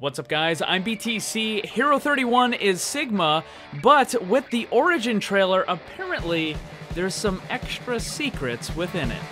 What's up guys, I'm BTC, Hero 31 is Sigma, but with the Origin trailer, apparently there's some extra secrets within it.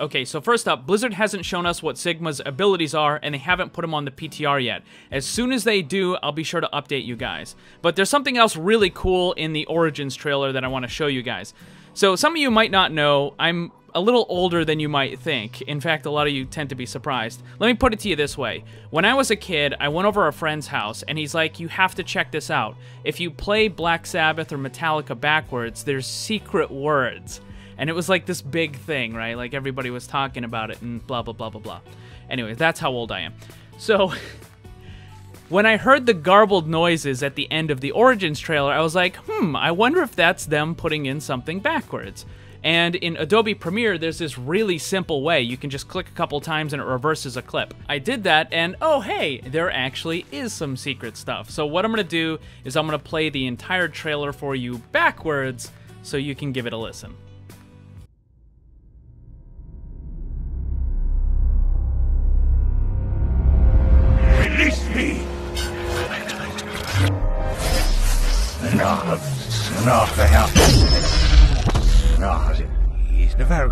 Okay, so first up, Blizzard hasn't shown us what Sigma's abilities are, and they haven't put them on the PTR yet. As soon as they do, I'll be sure to update you guys. But there's something else really cool in the Origins trailer that I want to show you guys. So some of you might not know, I'm a little older than you might think. In fact, a lot of you tend to be surprised. Let me put it to you this way. When I was a kid, I went over a friend's house, and he's like, you have to check this out. If you play Black Sabbath or Metallica backwards, there's secret words. And it was like this big thing, right? Like everybody was talking about it and blah, blah, blah, blah, blah. Anyway, that's how old I am. So, when I heard the garbled noises at the end of the Origins trailer, I was like, hmm, I wonder if that's them putting in something backwards. And in Adobe Premiere, there's this really simple way. You can just click a couple times and it reverses a clip. I did that and oh hey, there actually is some secret stuff. So what I'm gonna do is I'm gonna play the entire trailer for you backwards so you can give it a listen. Är jag. Snart är det väl.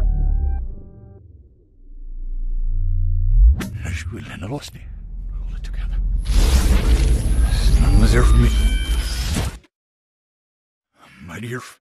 Jag skulle ha lost me. Hold it together. None was for me. My dear. f-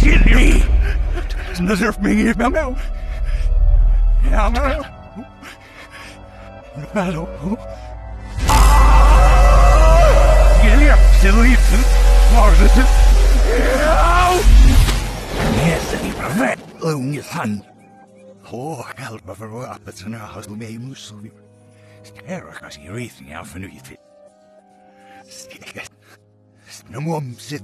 silly deserve me hier wel wel. Ja, wel. Wel. Jullie absoluut. Maar dit is. Yes, die Niet Oh, je hand. Oh, help me voor wat het zijn huis mee moest. Sterk als je reeds niet af Ik heb het niet.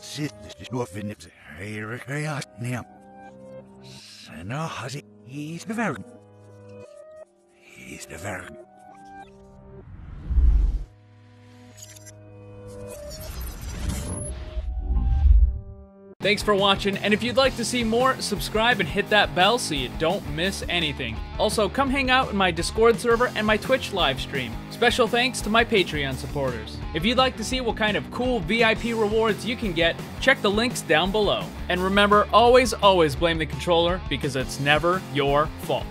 Sitt. Det står för nips. Hej, rekreat. Nej. Sen har sig. He's the verg. He's the verg. Thanks for watching, and if you'd like to see more, subscribe and hit that bell so you don't miss anything. Also, come hang out in my Discord server and my Twitch live stream. Special thanks to my Patreon supporters. If you'd like to see what kind of cool VIP rewards you can get, check the links down below. And remember, always, always blame the controller because it's never your fault.